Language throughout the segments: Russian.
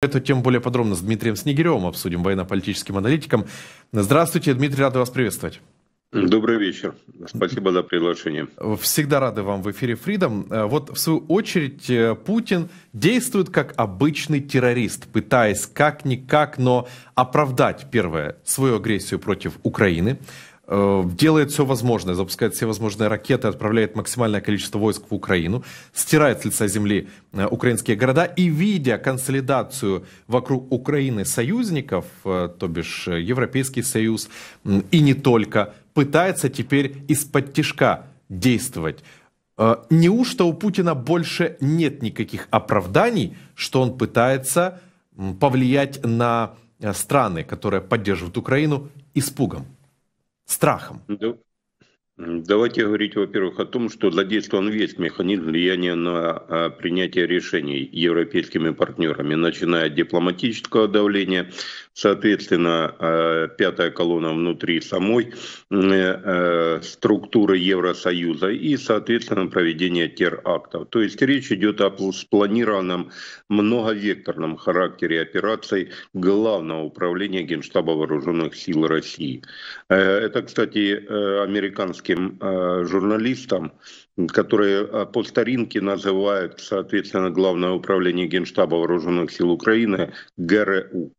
Эту тему более подробно с Дмитрием Снегиревым обсудим, военно-политическим аналитиком. Здравствуйте, Дмитрий, рад вас приветствовать. Добрый вечер. Спасибо за приглашение. Всегда рады вам в эфире Freedom. Вот в свою очередь э, Путин действует как обычный террорист, пытаясь как-никак, но оправдать, первое, свою агрессию против Украины, Э, делает все возможное, запускает все возможные ракеты, отправляет максимальное количество войск в Украину, стирает с лица земли э, украинские города и, видя консолидацию вокруг Украины союзников, э, то бишь Европейский Союз и не только, пытается теперь из-под тяжка действовать. Неужто у Путина больше нет никаких оправданий, что он пытается повлиять на страны, которые поддерживают Украину, испугом? Страхом? Давайте говорить, во-первых, о том, что задействован весь механизм влияния на а, принятие решений европейскими партнерами, начиная от дипломатического давления, соответственно, а, пятая колонна внутри самой э, структуры Евросоюза и, соответственно, проведение терактов. То есть речь идет о спланированном многовекторном характере операций Главного управления Генштаба Вооруженных сил России. Э, это, кстати, э, американский российским э, журналистам, которые э, по старинке называют, соответственно, Главное управление Генштаба Вооруженных сил Украины ГРУ.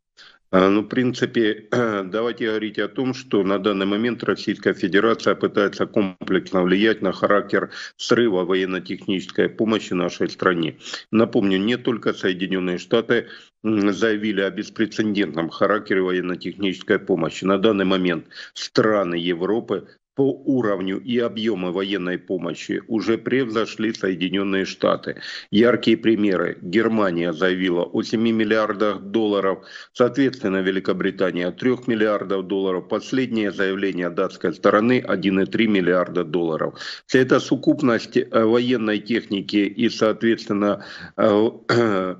Э, ну, в принципе, давайте говорить о том, что на данный момент Российская Федерация пытается комплексно влиять на характер срыва военно-технической помощи нашей стране. Напомню, не только Соединенные Штаты заявили о беспрецедентном характере военно-технической помощи. На данный момент страны Европы по уровню и объему военной помощи уже превзошли Соединенные Штаты. Яркие примеры. Германия заявила о 7 миллиардах долларов, соответственно, Великобритания о 3 миллиардов долларов. Последнее заявление датской стороны 1,3 миллиарда долларов. Вся эта сукупность э, военной техники и, соответственно, э, э,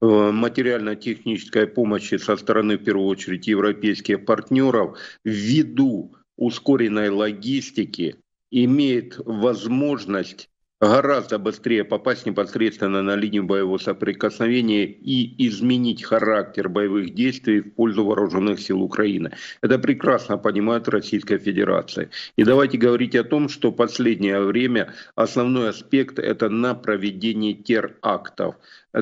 материально-технической помощи со стороны, в первую очередь, европейских партнеров ввиду ускоренной логистики имеет возможность гораздо быстрее попасть непосредственно на линию боевого соприкосновения и изменить характер боевых действий в пользу вооруженных сил Украины. Это прекрасно понимает Российская Федерация. И давайте говорить о том, что последнее время основной аспект это на проведение терактов.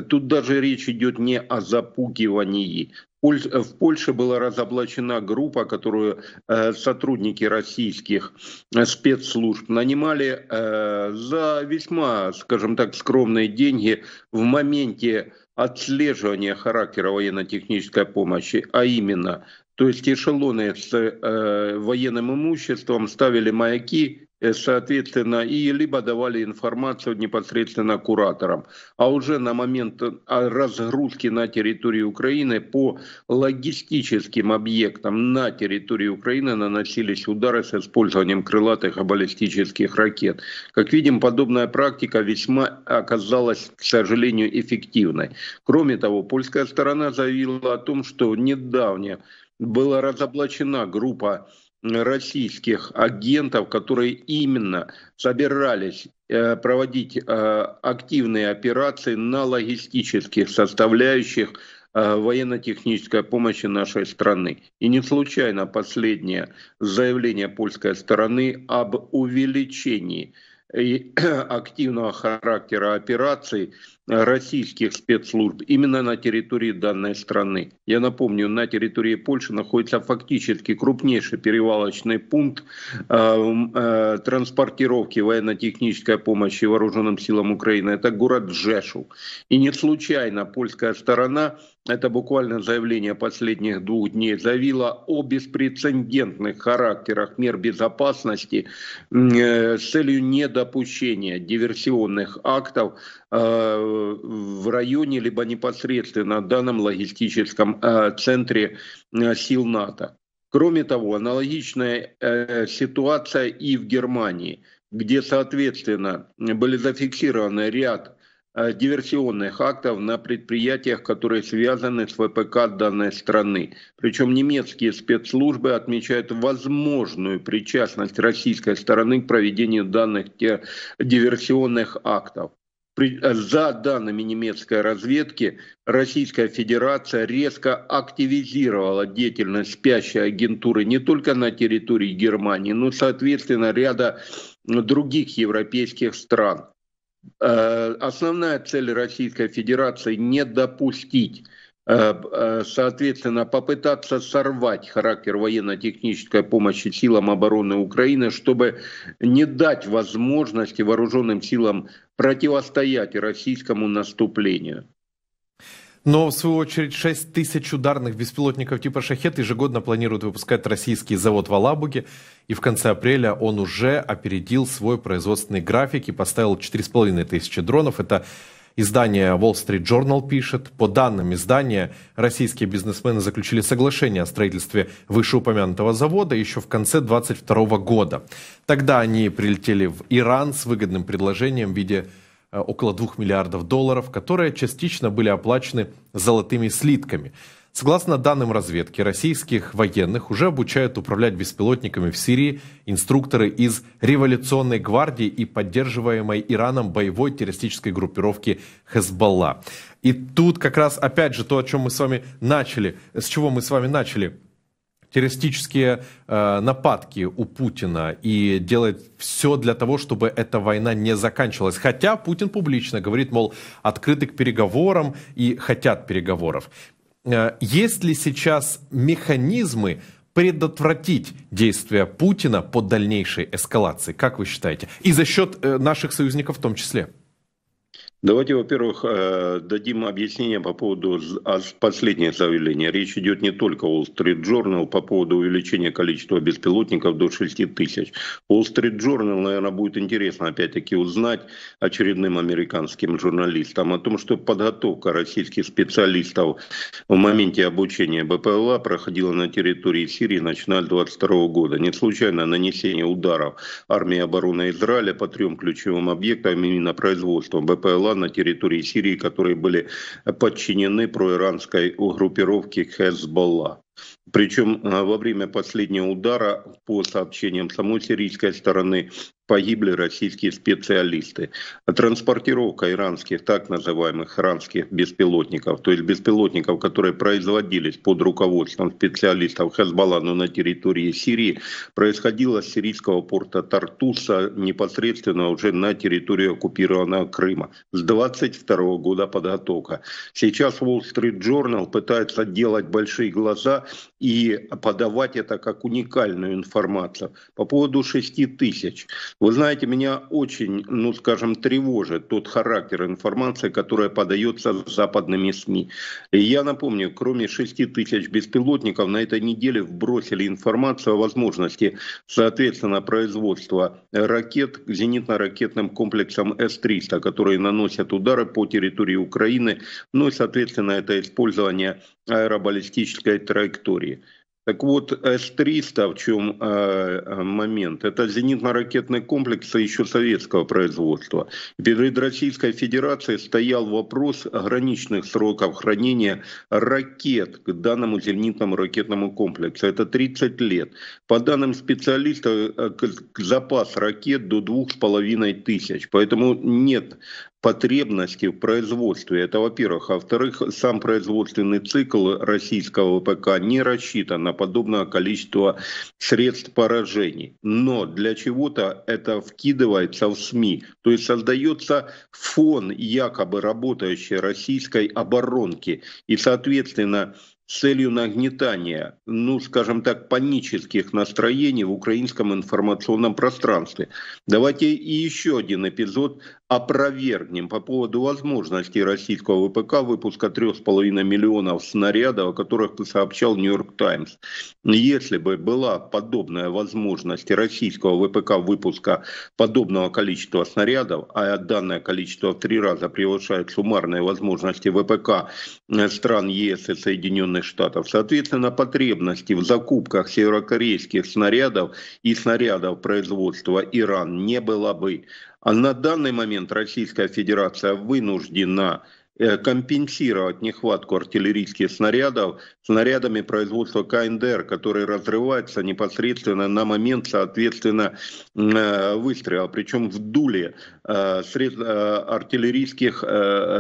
Тут даже речь идет не о запугивании. В Польше была разоблачена группа, которую э, сотрудники российских э, спецслужб нанимали э, за весьма, скажем так, скромные деньги в моменте отслеживания характера военно-технической помощи, а именно, то есть эшелоны с военным имуществом ставили маяки соответственно, и либо давали информацию непосредственно кураторам. А уже на момент э, разгрузки на территории Украины по логистическим объектам на территории Украины наносились удары с использованием крылатых баллистических ракет. Как видим, подобная практика весьма оказалась, к сожалению, эффективной. Кроме того, польская сторона заявила о том, что недавно была разоблачена группа российских агентов, которые именно собирались э, проводить э, активные операции на логистических составляющих э, военно-технической помощи нашей страны. И не случайно последнее заявление польской стороны об увеличении активного характера операций российских спецслужб именно на территории данной страны. Я напомню, на территории Польши находится фактически крупнейший перевалочный пункт э, э, транспортировки военно-технической помощи вооруженным силам Украины. Это город Жешов. И не случайно польская сторона это буквально заявление последних двух дней, заявила о беспрецедентных характерах мер безопасности э, с целью недопущения диверсионных актов в районе, либо непосредственно в данном логистическом э, центре сил НАТО. Кроме того, аналогичная ситуация и в Германии, где, соответственно, были зафиксированы ряд Э, диверсионных актов на предприятиях, которые связаны с ВПК данной страны. Причем немецкие спецслужбы отмечают возможную причастность российской стороны к проведению данных диверсионных актов. За данными немецкой разведки, Российская Федерация резко активизировала деятельность спящей агентуры не только на территории Германии, но, соответственно, ряда других европейских стран. Э, основная цель Российской Федерации не допустить Э, э, соответственно, попытаться сорвать характер военно-технической помощи силам обороны Украины, чтобы не дать возможности вооруженным силам противостоять российскому наступлению. Но, в свою очередь, 6 тысяч ударных беспилотников типа «Шахет» ежегодно планирует выпускать российский завод в Алабуге. И в конце апреля он уже опередил свой производственный график и поставил 4,5 тысячи дронов. Это Издание Wall Street Journal пишет, по данным издания, российские бизнесмены заключили соглашение о строительстве вышеупомянутого завода еще в конце 2022 года. Тогда они прилетели в Иран с выгодным предложением в виде э, около 2 миллиардов долларов, которые частично были оплачены золотыми слитками – Согласно данным разведки, российских военных уже обучают управлять беспилотниками в Сирии инструкторы из революционной гвардии и поддерживаемой Ираном боевой террористической группировки Хезбалла. И тут как раз опять же то, о чем мы с вами начали, с чего мы с вами начали террористические э, нападки у Путина и делает все для того, чтобы эта война не заканчивалась. Хотя Путин публично говорит, мол, открыты к переговорам и хотят переговоров. Э, есть ли сейчас механизмы предотвратить действия Путина по дальнейшей эскалации? Как вы считаете? И за счет э, наших союзников в том числе. Давайте, во-первых, э, дадим объяснение по поводу последнего заявления. Речь идет не только о Wall Street Journal по поводу увеличения количества беспилотников до 6 тысяч. Wall Street Journal, наверное, будет интересно опять-таки узнать очередным американским журналистам о том, что подготовка российских специалистов в моменте обучения БПЛА проходила на территории Сирии начиная с 2022 года. Не случайно нанесение ударов армии обороны Израиля по трем ключевым объектам именно производством БПЛА была на территории Сирии, которые были подчинены проиранской группировке Хезболла. Причем э, во время последнего удара, по сообщениям самой сирийской стороны, погибли российские специалисты. Транспортировка иранских, так называемых иранских беспилотников, то есть беспилотников, которые производились под руководством специалистов Хезбалла, но на территории Сирии, происходила с сирийского порта Тартуса непосредственно уже на территории оккупированного Крыма. С 22 года подготовка. Сейчас Wall Street Journal пытается делать большие глаза и подавать это как уникальную информацию. По поводу 6 тысяч. Вы знаете, меня очень, ну скажем, тревожит тот характер информации, которая подается западными СМИ. И я напомню, кроме 6 тысяч беспилотников, на этой неделе вбросили информацию о возможности, соответственно, производства ракет зенитно-ракетным комплексом С-300, которые наносят удары по территории Украины, ну и, соответственно, это использование аэробаллистической траектории. Так вот, С-300 в чем э, момент? Это зенитно-ракетный комплекс еще советского производства. Перед Российской Федерацией стоял вопрос ограниченных сроков хранения ракет к данному зенитному ракетному комплексу. Это 30 лет. По данным специалистов, э, запас ракет до 2,5 тысяч. Поэтому нет потребности в производстве. Это, во-первых. А во-вторых, сам производственный цикл российского ВПК не рассчитан на подобное количество средств поражений. Но для чего-то это вкидывается в СМИ. То есть создается фон якобы работающей российской оборонки. И, соответственно, целью нагнетания, ну, скажем так, панических настроений в украинском информационном пространстве. Давайте и еще один эпизод опровергнем по поводу возможности российского ВПК выпуска 3,5 миллионов снарядов, о которых сообщал Нью-Йорк Таймс. Если бы была подобная возможность российского ВПК выпуска подобного количества снарядов, а данное количество в три раза превышает суммарные возможности ВПК стран ЕС и Соединенных Штатов, соответственно, потребности в закупках северокорейских снарядов и снарядов производства Иран не было бы. А на данный момент Российская Федерация вынуждена компенсировать нехватку артиллерийских снарядов снарядами производства КНДР, которые разрываются непосредственно на момент, соответственно, э, выстрела, причем в дуле э, средств, артиллерийских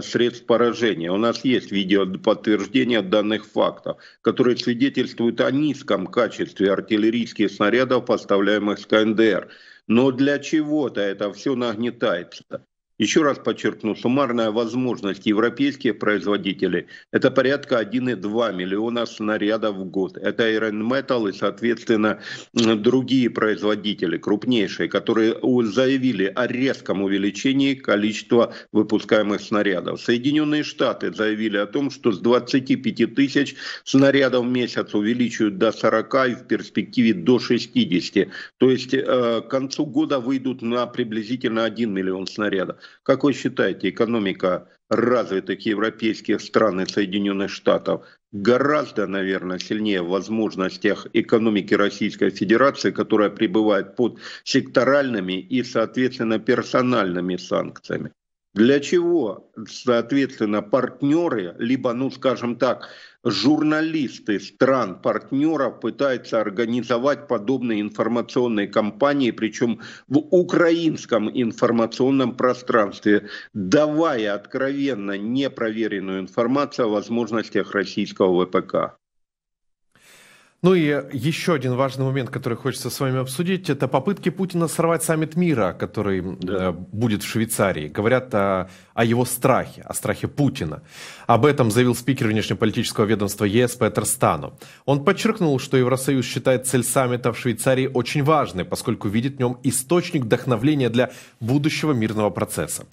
средств поражения. У нас есть видео подтверждения данных фактов, которые свидетельствуют о низком качестве артиллерийских снарядов, поставляемых с КНДР. Но для чего-то это все нагнетается. Еще раз подчеркну, суммарная возможность европейских производителей – это порядка 1,2 миллиона снарядов в год. Это Iron Metal и, соответственно, другие производители, крупнейшие, которые заявили о резком увеличении количества выпускаемых снарядов. Соединенные Штаты заявили о том, что с 25 тысяч снарядов в месяц увеличивают до 40 и в перспективе до 60. То есть э, к концу года выйдут на приблизительно 1 миллион снарядов. Как вы считаете, экономика развитых европейских стран и Соединенных Штатов гораздо, наверное, сильнее в возможностях экономики Российской Федерации, которая пребывает под секторальными и, соответственно, персональными санкциями. Для чего, соответственно, партнеры, либо, ну, скажем так, журналисты стран-партнеров пытаются организовать подобные информационные кампании, причем в украинском информационном пространстве, давая откровенно непроверенную информацию о возможностях российского ВПК. Ну и еще один важный момент, который хочется с вами обсудить, это попытки Путина сорвать саммит мира, который да. Э, будет в Швейцарии. Говорят о, о его страхе, о страхе Путина. Об этом заявил спикер внешнеполитического ведомства ЕС Петер Стану. Он подчеркнул, что Евросоюз считает цель саммита в Швейцарии очень важной, поскольку видит в нем источник вдохновления для будущего мирного процесса.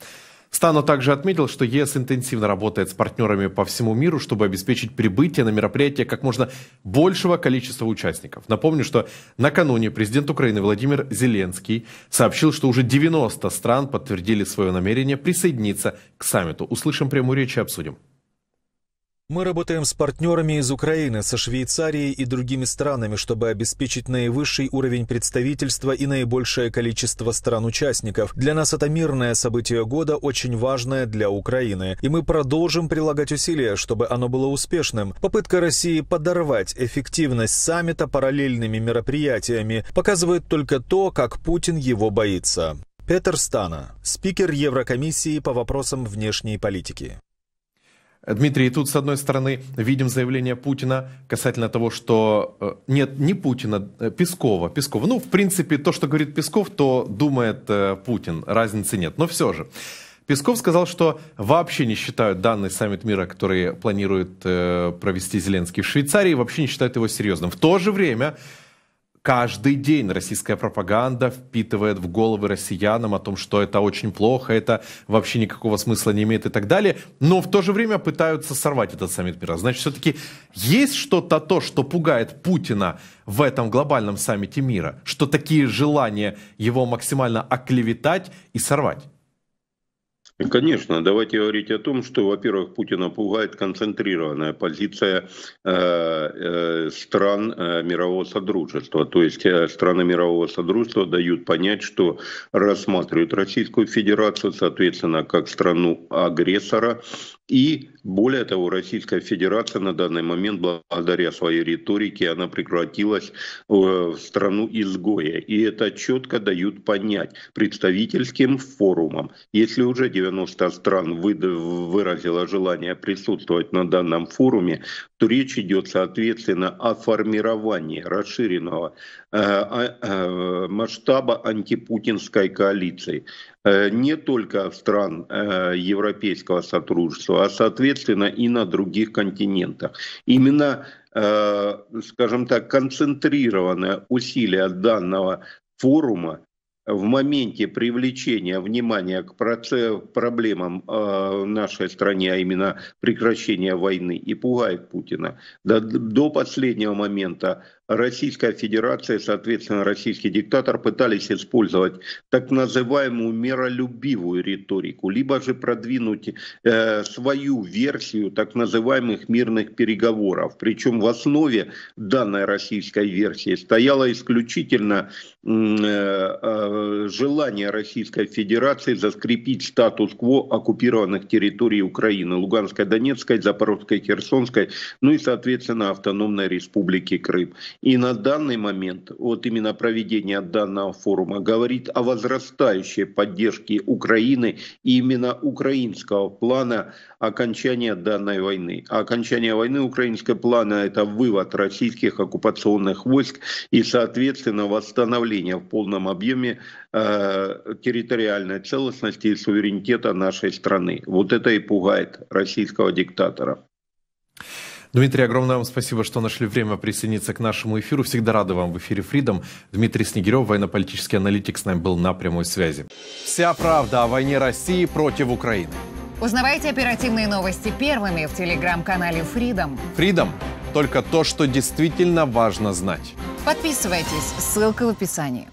Стану также отметил, что ЕС интенсивно работает с партнерами по всему миру, чтобы обеспечить прибытие на мероприятие как можно большего количества участников. Напомню, что накануне президент Украины Владимир Зеленский сообщил, что уже 90 стран подтвердили свое намерение присоединиться к саммиту. Услышим прямую речь и обсудим. Мы работаем с партнерами из Украины, со Швейцарией и другими странами, чтобы обеспечить наивысший уровень представительства и наибольшее количество стран-участников. Для нас это мирное событие года, очень важное для Украины. И мы продолжим прилагать усилия, чтобы оно было успешным. Попытка России подорвать эффективность саммита параллельными мероприятиями показывает только то, как Путин его боится. Петер Стана, спикер Еврокомиссии по вопросам внешней политики. Дмитрий, тут, с одной стороны, видим заявление Путина касательно того, что э, нет, не Путина, э, Пескова. Пескова. Ну, в принципе, то, что говорит Песков, то думает э, Путин. Разницы нет. Но все же. Песков сказал, что вообще не считают данный саммит мира, который планирует провести Зеленский в Швейцарии, вообще не считают его серьезным. В то же время каждый день российская пропаганда впитывает в головы россиянам о том, что это очень плохо, это вообще никакого смысла не имеет и так далее, но в то же время пытаются сорвать этот саммит мира. Значит, все-таки есть что-то то, что пугает Путина в этом глобальном саммите мира, что такие желания его максимально оклеветать и сорвать? Конечно, давайте говорить о том, что, во-первых, Путина пугает концентрированная позиция э, э, стран э, мирового содружества. То есть страны мирового содружества дают понять, что рассматривают Российскую Федерацию, соответственно, как страну агрессора, и более того, Российская Федерация на данный момент, благодаря своей риторике, она прекратилась э, в страну изгоя. И это четко дают понять представительским форумам. Если уже 90 стран выразило желание присутствовать на данном форуме, то речь идет, соответственно, о формировании расширенного э, э, масштаба антипутинской коалиции. Э, не только стран э, европейского сотрудничества, а соответственно и на других континентах. Именно, э, скажем так, концентрированное усилие данного форума в моменте привлечения внимания к проблемам в нашей стране, а именно прекращения войны, и пугает Путина. До, до последнего момента Российская Федерация, соответственно, российский диктатор пытались использовать так называемую миролюбивую риторику, либо же продвинуть э, свою версию так называемых мирных переговоров. Причем в основе данной российской версии стояло исключительно э, э, желание Российской Федерации заскрепить статус-кво оккупированных территорий Украины, Луганской, Донецкой, Запорожской, Херсонской, ну и, соответственно, автономной республики Крым. И на данный момент, вот именно проведение данного форума говорит о возрастающей поддержке Украины и именно украинского плана окончания данной войны. А окончание войны украинского плана – это вывод российских оккупационных войск и, соответственно, восстановление в полном объеме э, территориальной целостности и суверенитета нашей страны. Вот это и пугает российского диктатора. Дмитрий, огромное вам спасибо, что нашли время присоединиться к нашему эфиру. Всегда рады вам в эфире Freedom. Дмитрий Снегирев, военно-политический аналитик, с нами был на прямой связи. Вся правда о войне России против Украины. Узнавайте оперативные новости первыми в телеграм-канале Freedom. Freedom – только то, что действительно важно знать. Подписывайтесь, ссылка в описании.